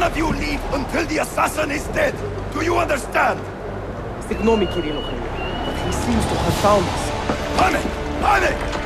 None of you leave until the assassin is dead! Do you understand? Ignore me, Kirilo, but he seems to have found us. Panic! Panic!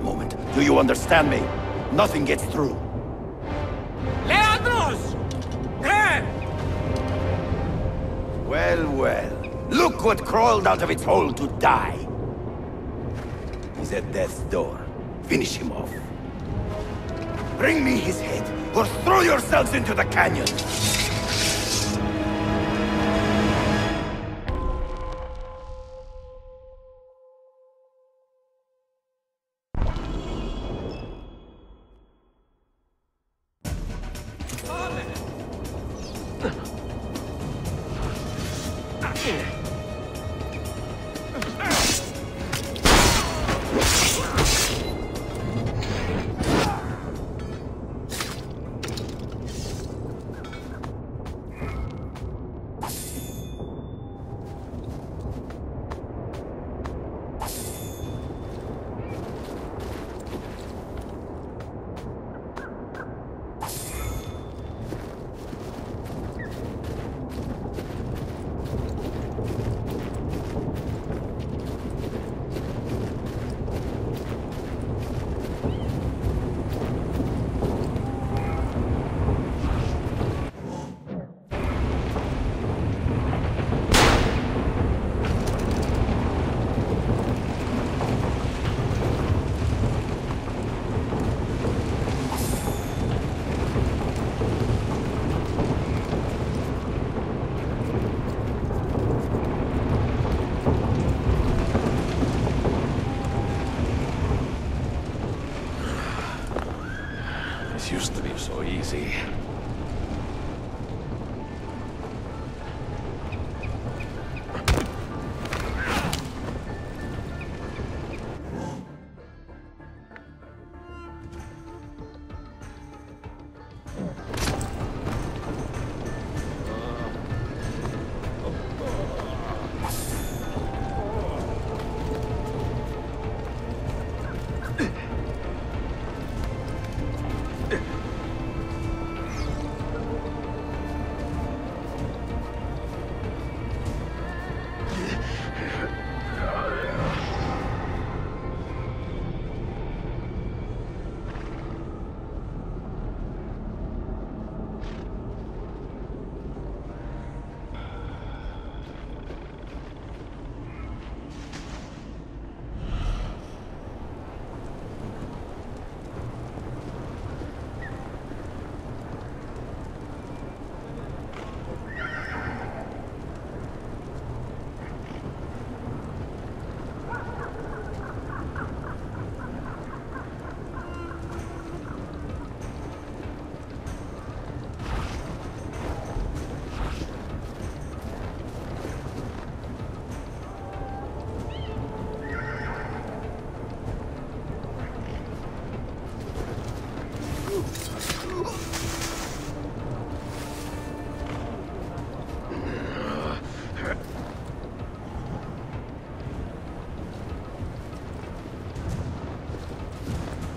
Moment. Do you understand me? Nothing gets through. Leandros! There! Well, well. Look what crawled out of its hole to die. He's at death's door. Finish him off. Bring me his head, or throw yourselves into the canyon! Good!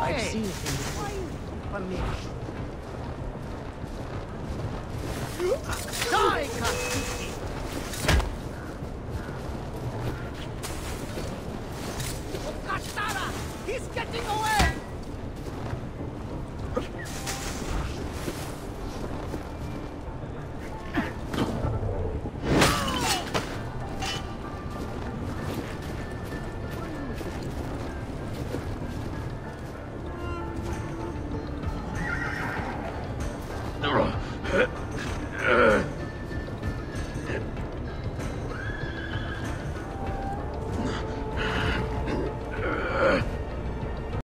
I've seen him before. Amigo.